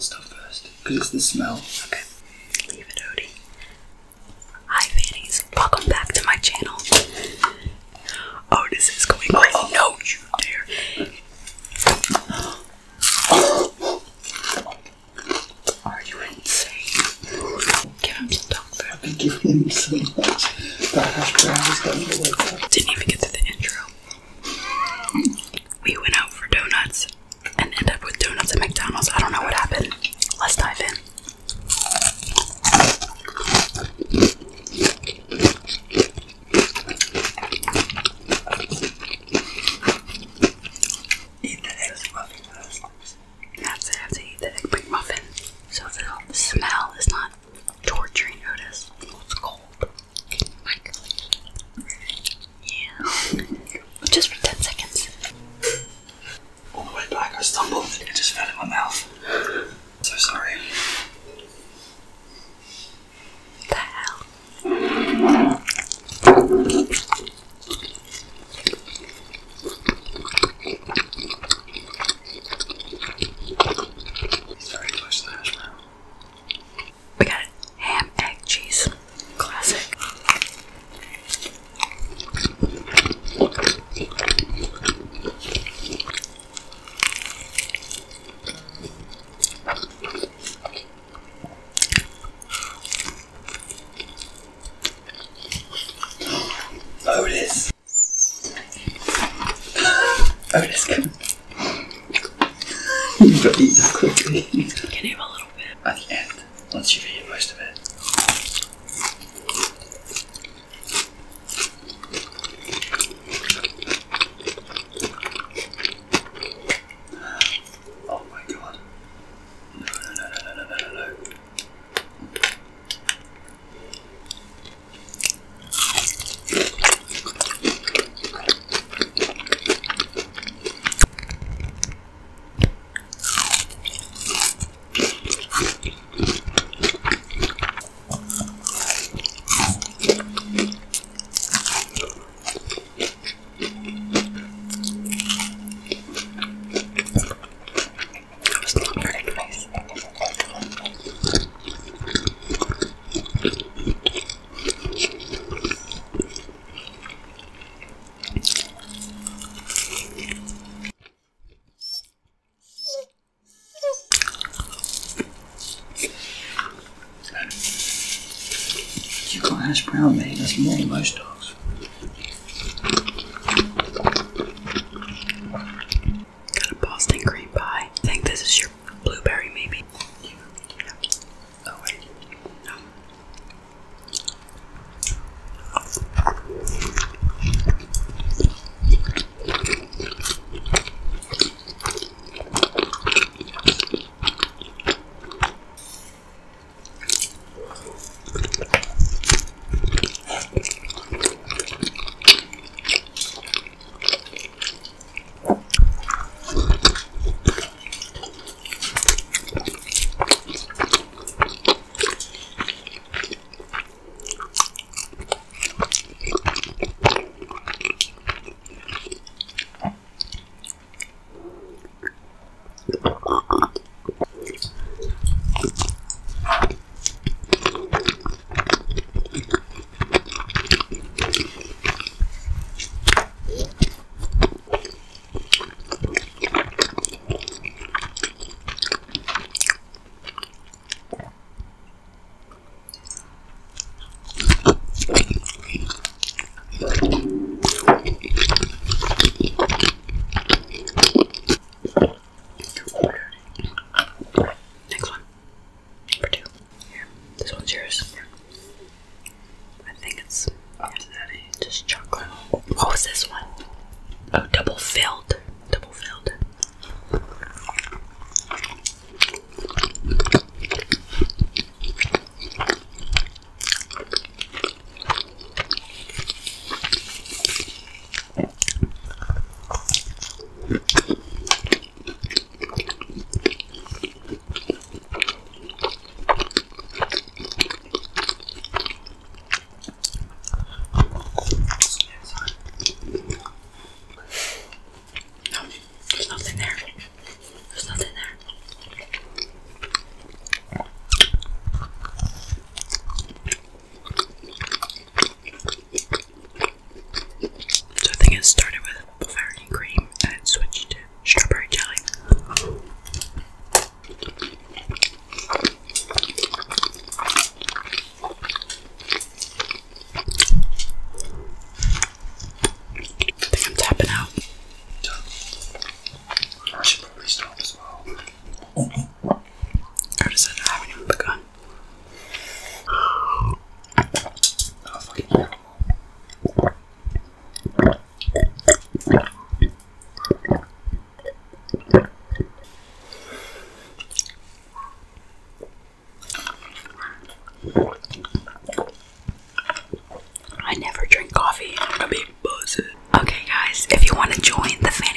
Because it's the smell. Okay. Leave it, Odie. Hi, Fannies. Welcome back to my channel. Oh, Otis is going crazy. No, you dare. Are you insane? Give him some dog food. I've been giving him so much. That hash brown is getting the way up. Didn't even get to the intro. We went out for donuts and ended up with donuts at McDonald's. I don't know what happened. Let's dive in. Eat the eggs muffin first. That's it. I have to eat the egg McMuffin. So the smell is not torturing Otis. It's cold. Like, yeah. Just for 10 seconds. All the way back, I stumbled it just fell in my mouth. You've got to eat that quickly. Can you have a little bit? At the end, once you've eaten most of it. Hash brown, mate. That's more than most dogs. A double filled. I never drink coffee. I'm gonna be. Okay, guys, if you want to join the family,